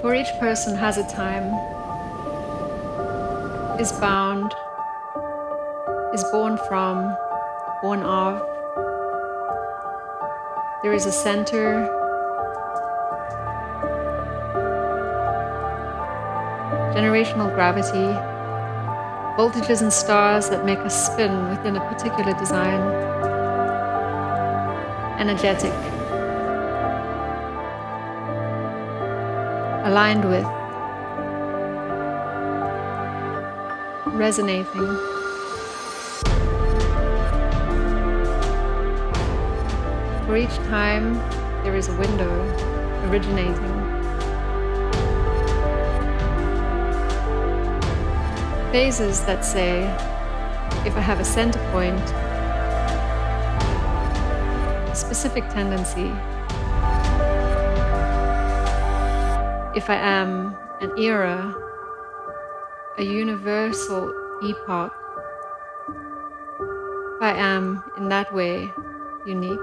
For each person has a time, is bound, is born from, born of. There is a center. Generational gravity, voltages and stars that make us spin within a particular design. Energetic. Aligned with. Resonating. For each time, there is a window originating. Phases that say, if I have a center point, a specific tendency, if I am an era, a universal epoch, if I am in that way unique.